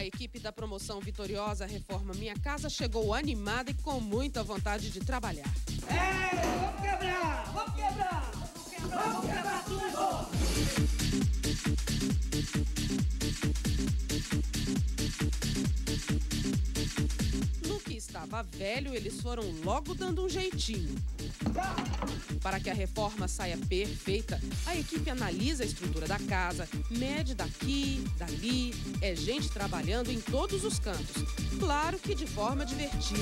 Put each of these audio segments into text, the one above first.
A equipe da promoção vitoriosa Reforma Minha Casa chegou animada e com muita vontade de trabalhar. É, vamos quebrar! Vamos quebrar! Vamos quebrar, vamos quebrar tudo! No que estava velho, eles foram logo dando um jeitinho. Para que a reforma saia perfeita, a equipe analisa a estrutura da casa, mede daqui, dali, é gente trabalhando em todos os cantos. Claro que de forma divertida.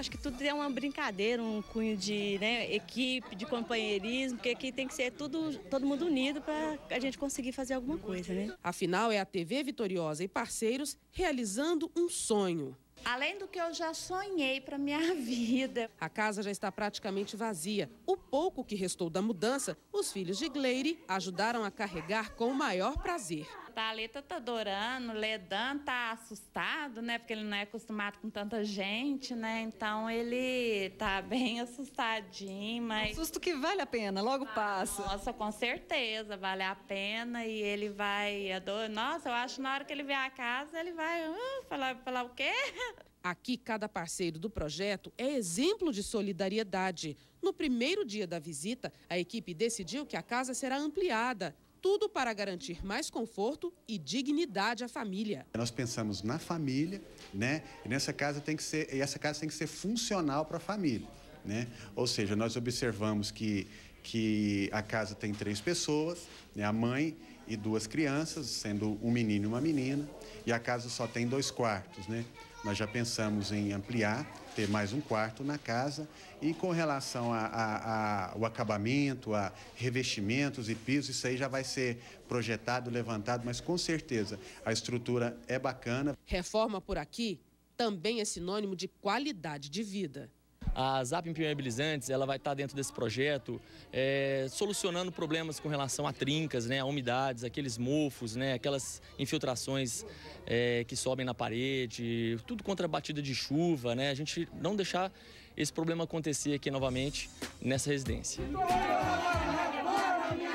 Acho que tudo é uma brincadeira, um cunho de né, equipe, de companheirismo, porque aqui tem que ser tudo, todo mundo unido para a gente conseguir fazer alguma coisa, né? Afinal, é a TV Vitoriosa e parceiros realizando um sonho. Além do que eu já sonhei para minha vida. A casa já está praticamente vazia. O pouco que restou da mudança, os filhos de Gleire ajudaram a carregar com o maior prazer. Thalita tá adorando, Ledan tá assustado, né? Porque ele não é acostumado com tanta gente, né? Então ele tá bem assustadinho, mas. Um susto que vale a pena, logo ah, passa. Nossa, com certeza, vale a pena e ele vai adorar. Nossa, eu acho que na hora que ele vier a casa, ele vai uh, falar, falar o quê? Aqui, cada parceiro do projeto é exemplo de solidariedade. No primeiro dia da visita, a equipe decidiu que a casa será ampliada. Tudo para garantir mais conforto e dignidade à família. Nós pensamos na família, né? E nessa casa tem que ser, e essa casa tem que ser funcional para a família, né? Ou seja, nós observamos que que a casa tem três pessoas, né? a mãe e duas crianças, sendo um menino e uma menina, e a casa só tem dois quartos, né? Nós já pensamos em ampliar, ter mais um quarto na casa e com relação ao acabamento, a revestimentos e pisos, isso aí já vai ser projetado, levantado, mas com certeza a estrutura é bacana. Reforma por aqui também é sinônimo de qualidade de vida. A Zap Impermeabilizantes ela vai estar dentro desse projeto é, solucionando problemas com relação a trincas, né, a umidades, aqueles mofos, né, aquelas infiltrações é, que sobem na parede, tudo contra a batida de chuva, né, a gente não deixar esse problema acontecer aqui novamente nessa residência. Minha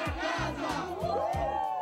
casa!